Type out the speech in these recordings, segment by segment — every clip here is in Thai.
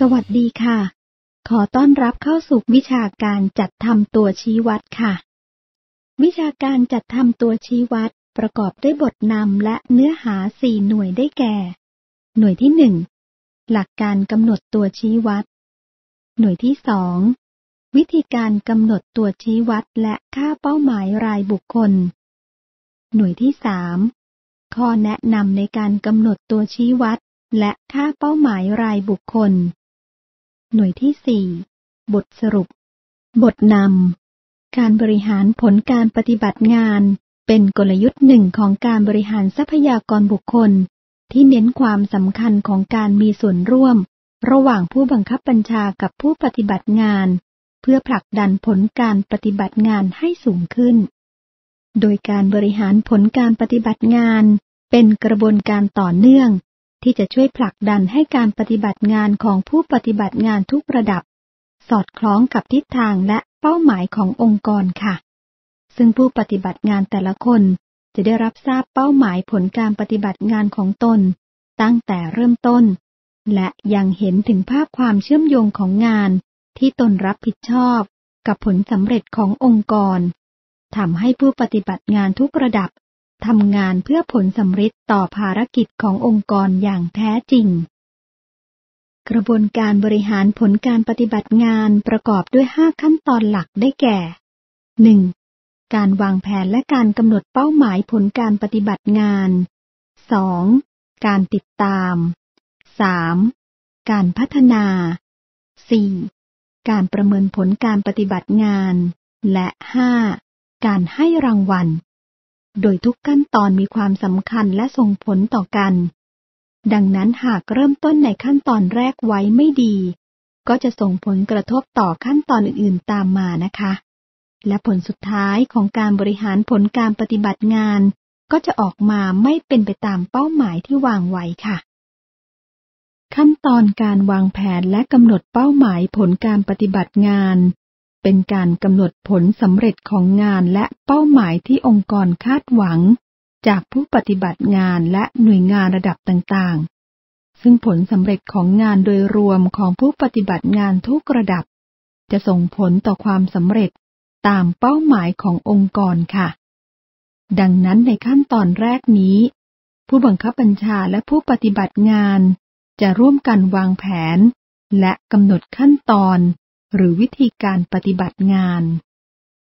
สวัสดีค่ะ ขอต้อนรับเข้าสู่วิชาการจัดทำตัวชี้วัดค่ะ วิชาการจัดทำตัวชี้วัดประกอบด้วยบทนำและเนื้อหาสี่หน่วยได้แก่ หน่วยที่หนึ่งหลักการกำหนดตัวชี้วัด หน่วยที่สองวิธีการกำหนดตัวชี้วัดและค่าเป้าหมายรายบุคคล หน่วยที่สามข้อแนะนำในการกำหนดตัวชี้วัดและค่าเป้าหมายรายบุคคล หน่วยที่สี่บทสรุป บทนำ การบริหารผลการปฏิบัติงาน เป็นกลยุทธ์หนึ่งของการบริหารทรัพยากรบุคคล ที่เน้นความสำคัญของการมีส่วนร่วม ระหว่างผู้บังคับบัญชากับผู้ปฏิบัติงาน เพื่อผลักดันผลการปฏิบัติงานให้สูงขึ้น โดยการบริหารผลการปฏิบัติงาน เป็นกระบวนการต่อเนื่อง ที่จะช่วยผลักดันให้การปฏิบัติงานของผู้ปฏิบัติงานทุกระดับ สอดคล้องกับทิศทางและเป้าหมายขององค์กรค่ะ ซึ่งผู้ปฏิบัติงานแต่ละคนจะได้รับทราบเป้าหมายผลการปฏิบัติงานของตน ตั้งแต่เริ่มต้น และยังเห็นถึงภาพความเชื่อมโยงของงาน ที่ตนรับผิดชอบ กับผลสำเร็จขององค์กรทำให้ผู้ปฏิบัติงานทุกระดับ ทำงานเพื่อผลสำเร็จต่อภารกิจขององค์กรอย่างแท้จริง กระบวนการบริหารผลการปฏิบัติงานประกอบด้วย 5 ขั้นตอนหลักได้แก่ 1. การวางแผนและการกำหนดเป้าหมายผลการปฏิบัติงาน 2. การติดตาม 3. การพัฒนา 4. การประเมินผลการปฏิบัติงาน และ 5. การให้รางวัล โดยทุกขั้นตอนมีความสำคัญและส่งผลต่อกัน ดังนั้นหากเริ่มต้นในขั้นตอนแรกไว้ไม่ดี ก็จะส่งผลกระทบต่อขั้นตอนอื่นๆตามมานะคะ และผลสุดท้ายของการบริหารผลการปฏิบัติงาน ก็จะออกมาไม่เป็นไปตามเป้าหมายที่วางไว้ค่ะ ขั้นตอนการวางแผนและกำหนดเป้าหมายผลการปฏิบัติงาน เป็นการกำหนดผลสำเร็จของงานและเป้าหมายที่องค์กรคาดหวัง จากผู้ปฏิบัติงานและหน่วยงานระดับต่างๆ ซึ่งผลสำเร็จของงานโดยรวมของผู้ปฏิบัติงานทุกระดับ จะส่งผลต่อความสำเร็จตามเป้าหมายขององค์กรค่ะ ดังนั้นในขั้นตอนแรกนี้ ผู้บังคับบัญชาและผู้ปฏิบัติงาน จะร่วมกันวางแผน และกำหนดขั้นตอน หรือวิธีการปฏิบัติงาน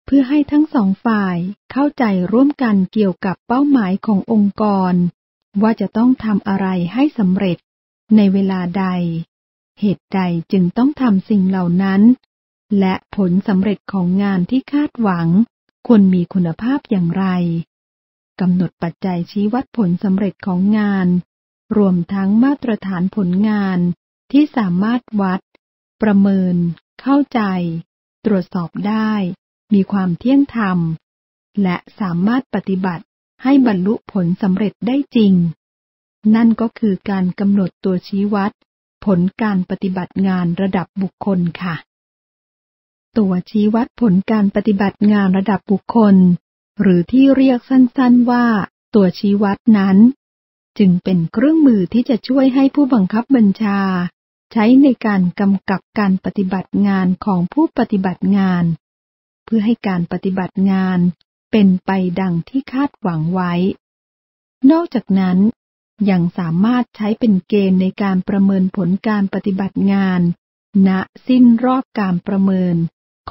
เพื่อให้ทั้งสองฝ่ายเข้าใจร่วมกันเกี่ยวกับเป้าหมายขององค์กร ว่าจะต้องทำอะไรให้สำเร็จในเวลาใด เหตุใดจึงต้องทำสิ่งเหล่านั้น และผลสำเร็จของงานที่คาดหวัง ควรมีคุณภาพอย่างไรกำหนดปัจจัยชี้วัดผลสำเร็จของงาน รวมทั้งมาตรฐานผลงานที่สามารถวัด ประเมิน เข้าใจ ตรวจสอบได้ มีความเที่ยงธรรม และสามารถปฏิบัติให้บรรลุผลสำเร็จได้จริง นั่นก็คือการกำหนดตัวชี้วัด ผลการปฏิบัติงานระดับบุคคลค่ะ ตัวชี้วัดผลการปฏิบัติงานระดับบุคคล หรือที่เรียกสั้นๆว่า ตัวชี้วัดนั้น จึงเป็นเครื่องมือที่จะช่วยให้ผู้บังคับบัญชา ใช้ในการกำกับการปฏิบัติงานของผู้ปฏิบัติงาน เพื่อให้การปฏิบัติงานเป็นไปดังที่คาดหวังไว้ นอกจากนั้นยังสามารถใช้เป็นเกณฑ์ในการประเมินผลการปฏิบัติงาน ณสิ้นรอบการประเมิน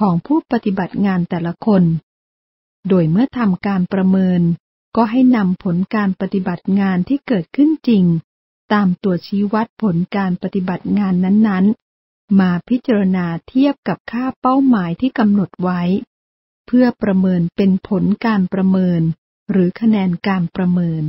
ของผู้ปฏิบัติงานแต่ละคน โดยเมื่อทำการประเมิน ก็ให้นำผลการปฏิบัติงานที่เกิดขึ้นจริง ตามตัวชี้วัดผลการปฏิบัติงานนั้นๆ มาพิจารณาเทียบกับค่าเป้าหมายที่กำหนดไว้ เพื่อประเมินเป็นผลการประเมิน หรือคะแนนการประเมิน